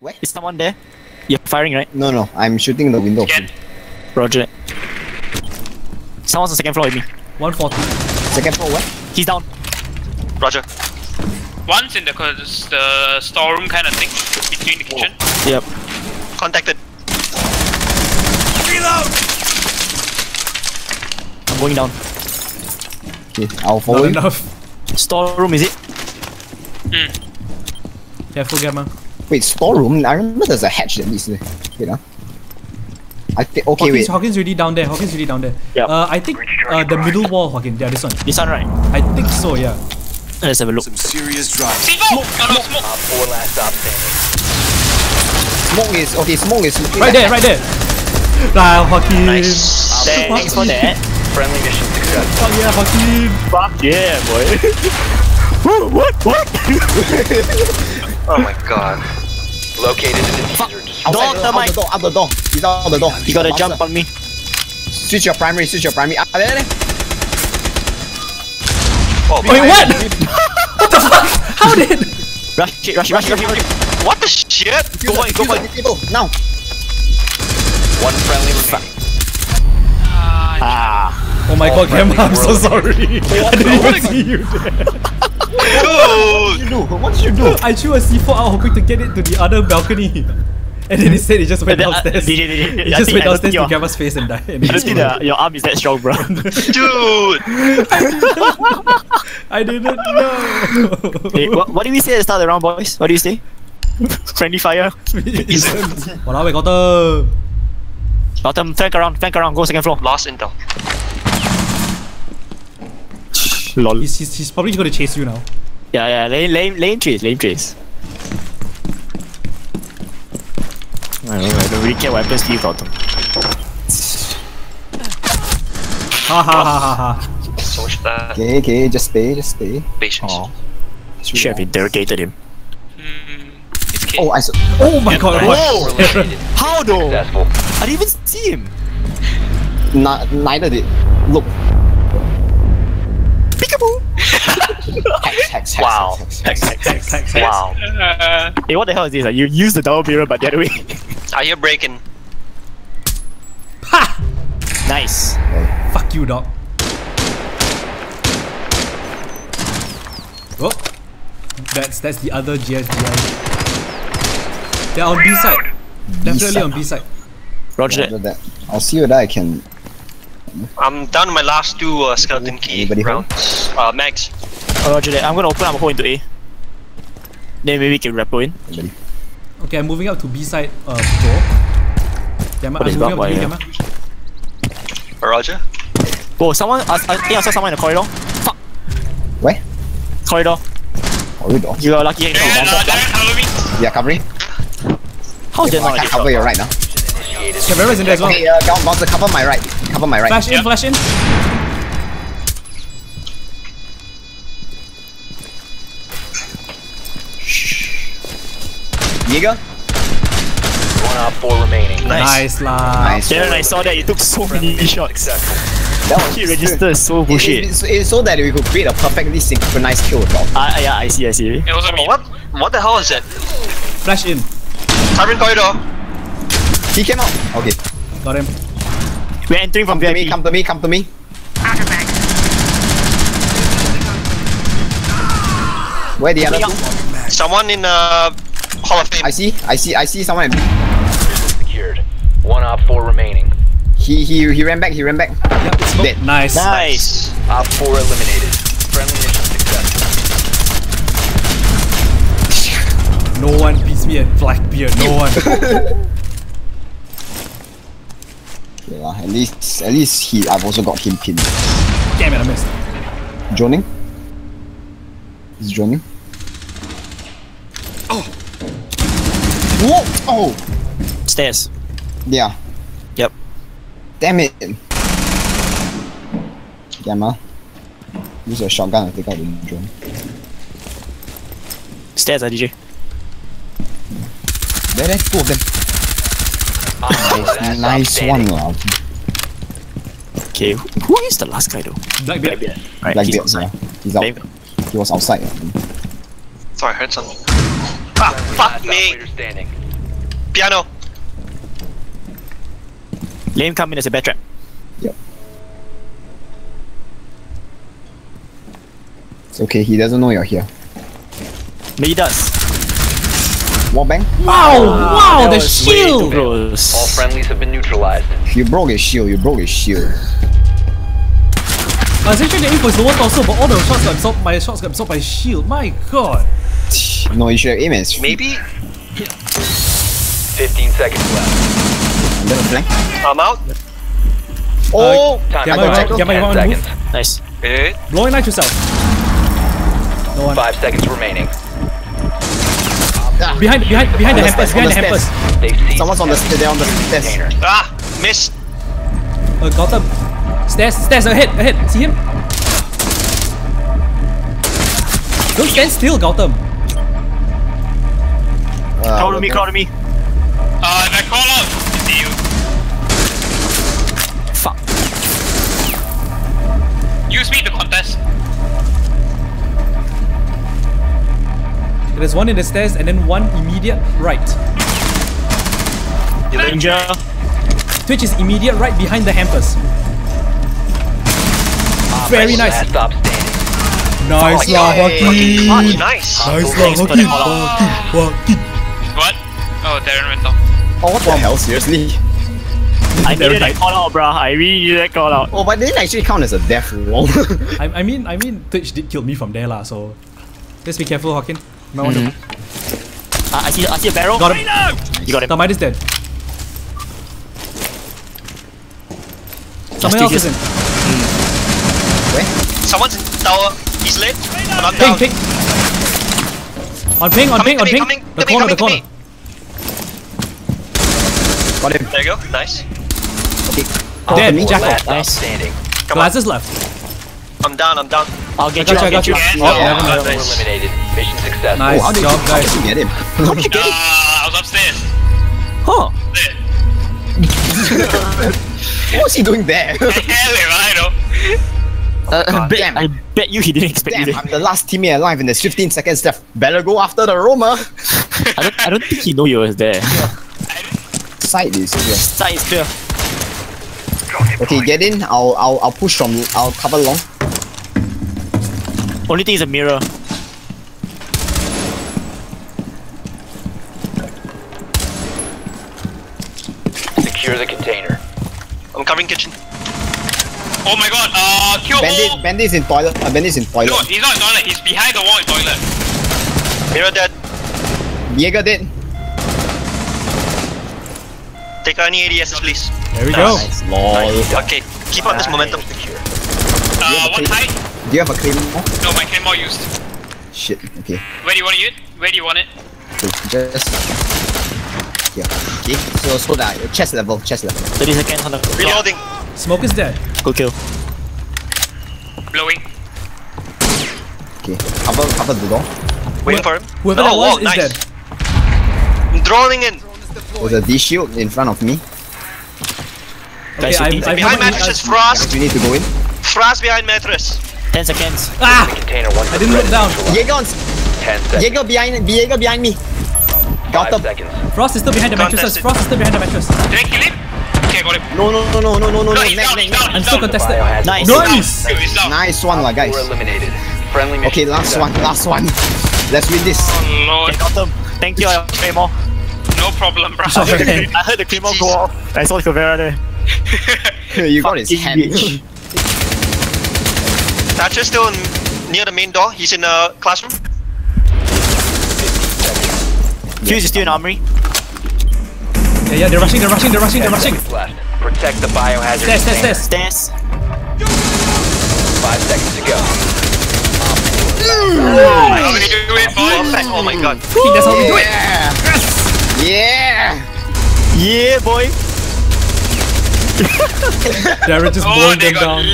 Where? Is someone there? You're firing, right? No, no, I'm shooting the window. Again. Roger. Someone's on the second floor with me. 140. Second floor, where? He's down. Roger. One's in the, the storeroom kind of thing, between the kitchen. Oh. Yep. Contacted. I'm going down. Okay, I'll follow Not you. enough. Storeroom, is it? Hmm. Careful, Gamma. Wait, storeroom? I remember there's a hatch that leads there. Wait, ah. I think. Okay, Hawkins, wait. Hawkins already down there. Hawkins already down there. Yep. Uh, I think uh, the middle wall, Hawkins. Yeah, this one. This one, right? I think so. Yeah. Let's have a look. Some serious drive. Smoke! Oh no, smoke! Four last stop standing. Smoke is. Okay, smoke is. looking Right like- there, right there. Nah, Hawkins. Nice. Thanks for that. Friendly mission success. Fuck yeah, Hawkins. Fuck yeah, boy. what? What? Oh my god. Located in the diffuser. Outside Door, the, the out mic. the door, out the door. He's out the door. You gotta Master. jump on me. Switch your primary, switch your primary. Ah, there, there. Oh, Wait, what? what the fuck? How did? Rush it, rush it, rush it, rush it, rush. What the shit? Go for it, go for it. People, now. One friendly remaining. Ah, Ah. Oh my god, friendly Gamma, I'm so sorry. I didn't even see you there. Dude! You do. What did you do? I threw a C4 out hoping to get it to the other balcony. And then instead it just went But uh, downstairs. did it- did it- It I just went I don't think downstairs to your- Gamma's face and died. And I don't think the, your arm is that strong, bro. Dude! I didn't know. hey, what, what did we say at the start of the round, boys? What do you say? Friendly fire. Walao, we got the. Bottom, flank around, flank around, go second floor. Lost intel. Lol. He's, he's, he's probably gonna chase you now. Yeah, yeah, lane, lane, lane chase, lane chase. I don't, know, I don't really care what happens to you, Gautam. Ha ha ha ha ha. So much that Okay, okay, just stay, just stay. patience. Oh, should have interrogated him. Hmm. It's Oh, I saw. Oh my god, Whoa! what? How though? I didn't even see him. N- neither did. Look. Hex, hex, hex. Wow. Hex, hex, hex. Hex, hex, hex, hex. Wow. Uh, Hey, what the hell is this? Like, you use the double mirror, but the other way. are you breaking? Ha! nice. Fuck you, dog. Oh. That's that's the other GSG9. They're on B side. Definitely on B side. Roger After that. that, I'll see what I can. I'm down to my last two uh, skeleton key Anybody home? rounds. Uh, mags. Oh, Roger that. I'm gonna open up a hole into A. Then maybe we can rappel in. Anybody. Okay, I'm moving up to B side uh door. Gamma, What I'm moving up to B, wire? Gamma. Roger. Oh, someone. I, I think I saw someone in the corridor. Fuck. Where? Corridor. Corridor. You are lucky. Darren, uh, Darren, cover me. Yeah, covering. How Okay, did not I can't cover your right now. Initiated. Camera's in there as well. Okay, uh, down, bouncer, cover my right. Cover my right. Flash in, flash in. Jaeger? One op four remaining. Nice lah. Nice. Darren, I saw that you took so many shots. That was He registered so It, bullshit. it's, it's so that we could create a perfectly synchronized kill with Dolphin. Ah, yeah, I see, I see. It was a what? What the hell is that? Flash in. Siren corridor. He came out. Okay. Got him. We're entering from Come to me, come to me, come to me. Where the other? Someone in uh, Hall of Fame. I see, I see, I see someone. Secured. One op four remaining. He he he ran back, he ran back. Yep. Dead. Nice. Nice. Op four eliminated. Friendly mission successful. No one beats me at Blackbeard. No one. Yeah, at least at least he I've also got him pinned. Damn it, I missed. Droning? He's droning. Whoa! Oh! Stairs. Yeah. Yep. Damn it! Gamma. Use a shotgun to take out the drone. Stairs, DJ. There, there, two of them. Op four last stop Nice one, standing. lah. Okay, who who is the last guy though? Blackbeard. Right, Black he's outside. yeah. He's out. Blame- He was outside. Sorry, I heard something. Ah, fuck Last me. operator standing. Piano. Let him come in as a bear trap. It's okay, he doesn't know you're here. Maybe he does. Wall bang? Wow! wow! That The was way too shield! close. All friendlies have been neutralized. You broke his shield, you broke his shield. I was actually aiming for his lower torso, but all the shots got absorbed. My shots got absorbed by his shield. My God! No, you should have aimed at his. Maybe. 15 seconds left. Little flank. I'm out. Oh! Time Gamma, to you. Gamma, you want to move? seconds. Nice. Eh, Blowing knife yourself. No one. Five seconds remaining. Ah, Behind, behind, behind the On the hampers, behind the the hampers. Someone's on the st- they're on the stairs. Ah, missed. Uh, Gotham. Stairs, stairs ahead, ahead. See him? Don't stand still, Gotham. Uh, Crowd to me, crowd to me. Uh, if I call out, it's you. Fuck. Use me to contest. There's one in the stairs and then one immediate right. Danger. Twitch is immediate right behind the hampers. Very nice. Last stop standing. Nice Oh, lah, yay. Hockey. Hockey, nice. Nice Oh, Darren went off. Oh, what the hell? Seriously? I There needed that call out, bruh. I really needed that call out. Oh, but didn't actually count as a death roll. I, I mean, I mean, Twitch did kill me from there lah. So let's be careful, Hawkin. Might want to. Uh, I see, I see a barrel. Got him. You got him. Tamid is dead. Someone else is in. Someone's in tower. He's lit. But I'm Ping, down. ping. On ping, on Coming ping, on me, ping. coming The to me, corner, the corner. To me. Got him. There you go. Nice. Okay. Dead, me. Jackal. Last Nice. standing. Come on. Glasses left. I'm down. I'm down. I'll get I you, got I'll you, I get you. got you. Yeah, Oh, yeah. no, Four nice. eliminated. Mission successful. Nice. Oh, how did, job, you, how guys. did you get him? How did you get Uh, it? I was upstairs. Huh. There. What was he doing there? Hell if I know. Uh, I, bet, damn. I bet you he didn't expect Damn, you I'm to. the last teammate alive and there's 15 seconds left. Better go after the Roma. I don't, I don't think he knew you was there. Side is clear. Side is clear. Okay, get in. I'll I'll I'll push from I'll cover long. Only thing is a mirror. Secure the container. I'm covering kitchen. Oh my god, uh, kill Bandit all. Bandit is in toilet. Uh, Bandit is in toilet. No, he's not in toilet. He's behind the wall in toilet. Mirror dead. Jaeger dead. Take any ADSs, please. There we go. Nice. Lol. Okay, keep up this momentum. Uh, what height? Do you have a claymore? No, my claymore used. Shit. Okay. Where do you want to use it? Where do you want it? okay. Just. Yeah. Okay. So so that chest level, chest level. 30 seconds on the clock. Reloading. Smoke is dead. Good kill. Blowing. Okay. Cover cover the door. Waiting for him. Whoever oh, that was wow, is nice. dead. I'm drawing in. There's a D shield in front of me. Okay, Guys, I'm. I'm Behind having- mattresses, uh, Frost. You need to go in. Frost behind mattress. 10 seconds. Ah! Container once I didn't look down. Jaeger on. Ten seconds. Jaeger behind. Jaeger behind me. Got Five him. seconds. Frost is still behind the mattresses. Contested. Frost is still behind the mattress. Did I kill him? Okay, got him. No no no no no no no no. No, he's Next, down, he's next, down, I'm still down. contested. Nice. Nice! Dude, he's down. Nice one, lah, guys. Four eliminated. Friendly mission Okay, last one, last one. Let's win this. Oh lord. Okay, got them. Thank you, Claymore. No problem, bro. Shot her hand. I heard the Claymore go off. I saw the Caveira there. you got his Fucking hand. bitch. Thatcher's still in, near the main door. He's in the classroom. Fuse is still in armory. Yeah, yeah, they're rushing, they're rushing, they're rushing, they're rushing. Seconds left. Protect the biohazard. Stairs, stairs, container. stairs. Stairs. Five seconds to go. How do we do it, boys? Perfect. Oh my god. That's how we do it. Yeah. Yeah, boy. Darren just Oh, blowing them down.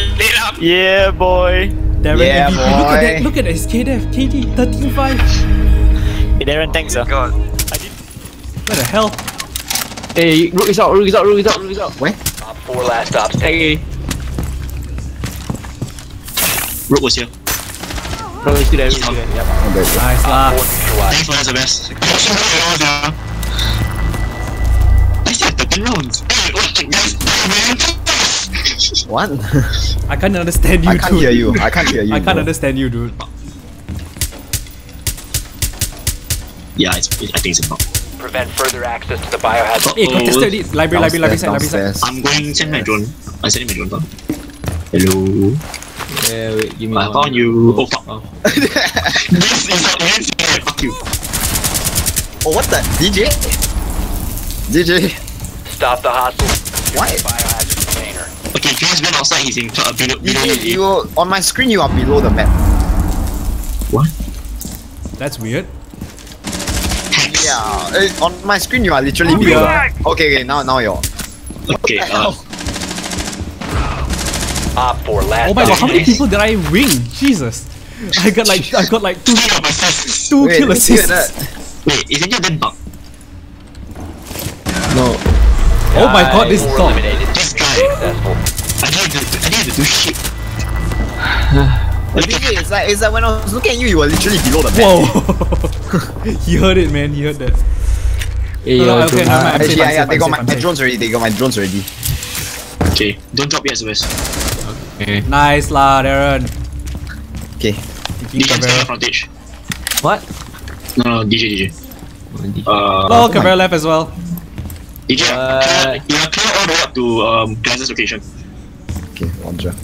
Yeah, boy. Darren Yeah, MVP. Look at that, look at that, his KDF, KD, 13-5. Hey, Darren, thanks, uh. God. What the hell? Hey, Rook is out, Rook is out, Rook is out, Rook is out. Top four last stops. Hey, Rook was here. Rook is still there, Rook is still there. Yep. Nice lah. Four. Thanks for the best. 10 rounds. Hey, what the guys? What? I can't understand you, I can't dude. hear you. I can't hear you. I can't bro. understand you, dude. Yeah, it's, I think it's a bug. Prevent further access to the biohazard. Hey, contested it. Library, library, library side, library side. I'm going to send my drone. I'm sending my drone down. Hello. Yeah, wait, give me I one. found you. Oh, oh fuck. Oh. this is not. Fuck you. Oh, what the? DJ? DJ? Stop the hostile Why? biohazard container. Okay, Josh went outside. He's in uh, below, below DJ, you. you on my screen. You are below the map. What? That's weird. Yeah. eh, on my screen, you are literally Oh, below. yeah. Okay, okay. Now, now you're. Okay. Uh, Op 4 last Oh my god, how many people did I wing? Jesus. I got like I got like two Two of assists. two Wait, kill let me see assists. Wait, isn't your then bug? No. Oh my god, this dog. eliminated. This guy. I didn't have to, I didn't have to do shit. The thing is, it's like, it's like when I was looking at you, you were literally below the map. Whoa. he heard it, man. He heard that. Hey, No, no, okay, drone. never. I'm Actually, safe, yeah, yeah, they got my, my drones already. They got my drones already. Okay, don't drop your SOS. Okay. Nice lah, Darren. Okay. Thinking DJ stand on frontage. What? No, no, DJ, DJ. Uh, Oh, Cabrera left as well. DJ, Uh, you are clear all the way up to um, Glance's location. Okay, Roger.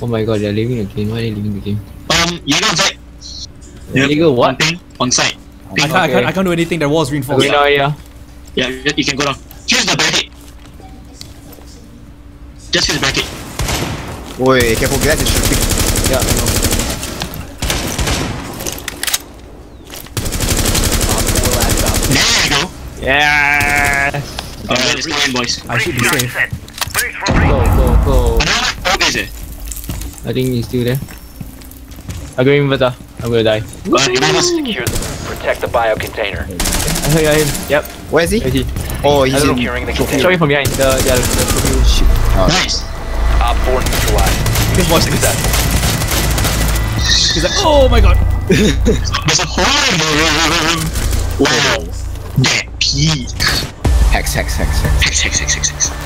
Oh my god, they're leaving the game. Why are they leaving the game? Um, you go on site. Jaeger, what? On ping, on site. I can't, I can't, I can't do anything. The wall's reinforced. Okay, now, yeah. Yeah, you, you can go down. Here's the barricade. Just here's the barricade. Wait, careful, guys. It's shooting. Yeah, I know. There you go. Yeah. Uh, let's go in, boys. I should be safe. Go, go, go. Another four guys eh. I think he's still there. I'm going first, ah. I'm gonna die. You know what's- Secure the, protect the bio container. I heard, I heard. Yep, Where is he? I see. Oh, he's in. Securing the Show container. me from behind. The, yeah, the, the, the shit. Nice. Op 4 neutralized. Just watch this. He's like, oh my god. There's a hole in the room. Wow. That peak. Hex, hex, hex, hex. Hex, hex, hex, hex, hex.